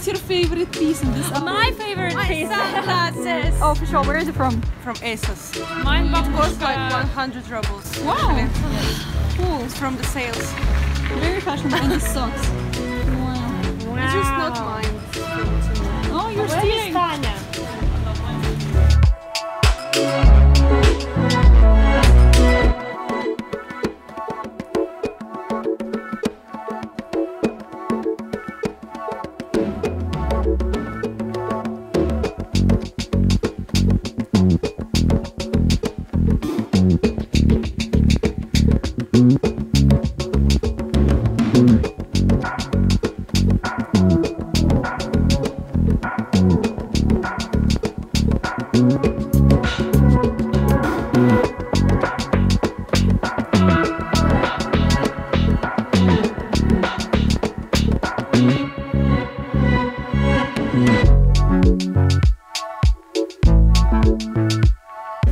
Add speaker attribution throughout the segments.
Speaker 1: what's your favorite piece in this album? My
Speaker 2: favorite My piece. Sunglasses.
Speaker 1: Oh, for sure. Where is it from?
Speaker 3: From ASOS.
Speaker 2: Mine of course like 100 rubles. Wow.
Speaker 1: Actually. Cool. It's
Speaker 2: from the sales.
Speaker 1: Very fashionable. and the socks. Wow.
Speaker 2: wow. It's just not mine.
Speaker 1: Oh, you're Where stealing.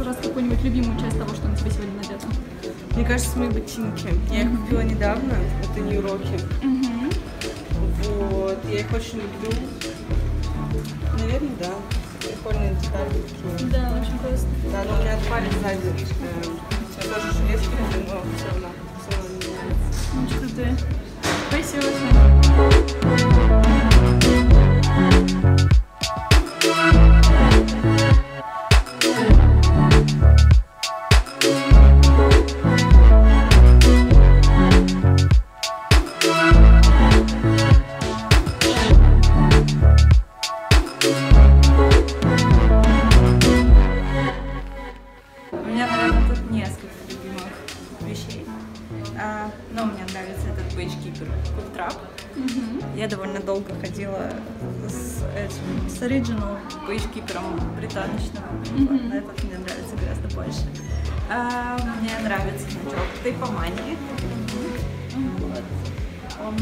Speaker 1: Раз какую-нибудь любимую часть того, что на тебе сегодня надето.
Speaker 3: Мне кажется, мои ботинки. Я их купила недавно. Это Нью-Роки. Вот. Я их очень люблю. Наверное, да. Прикольные детали.
Speaker 1: Да, очень классно.
Speaker 3: Да, но у меня отпали сзади. э, Я тоже железки люблю, но все равно. Все равно мне нравится.
Speaker 1: Очень крутые. Спасибо
Speaker 4: Культрап. Я довольно долго ходила с этим, с оригинал бейджкипером британочным. Но этот мне нравится гораздо больше. А, мне нравится значок Тейпомании. Вот. Он.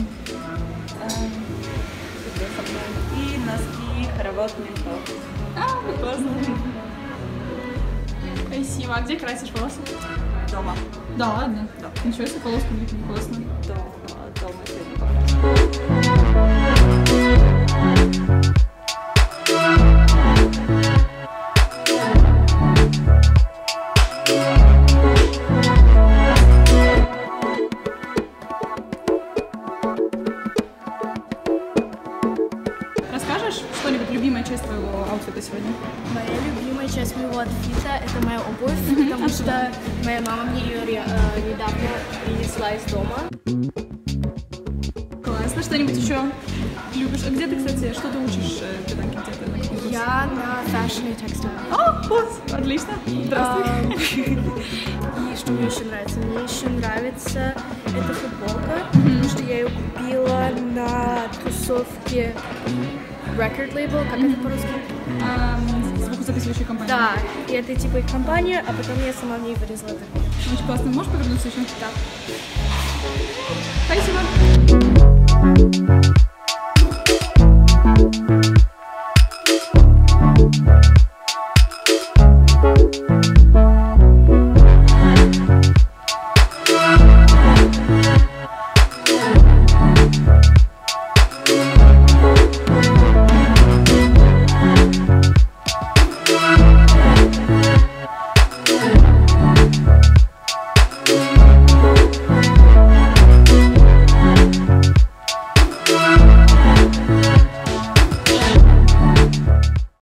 Speaker 4: И носки Хоровод Ментол.
Speaker 1: А, классно. Спасибо. А где красишь волосы?
Speaker 4: Дома.
Speaker 1: Да, ладно. Да. Ничего себе, полоска будет классно.
Speaker 4: Дома.
Speaker 1: Аутфита сегодня?
Speaker 5: Моя любимая часть моего outfita – это моя обувь, потому что моя мама мне ее э, недавно принесла из дома.
Speaker 1: Классно. Что-нибудь еще любишь? А где ты, кстати, что ты учишь э, в ты курсе?
Speaker 5: Я на fashion и.
Speaker 1: О, класс! Отлично. Здравствуй.
Speaker 5: А, И что мне еще нравится? Мне еще нравится эта футболка, потому что я ее купила на тусовке record label, как mm-hmm. это по-русски?
Speaker 1: Um, звукозаписывающая компания. Да,
Speaker 5: и это типа их компания, а потом я сама в ней вырезала это.
Speaker 1: Очень классно. Можешь повернуться еще?
Speaker 5: Да.
Speaker 1: Спасибо.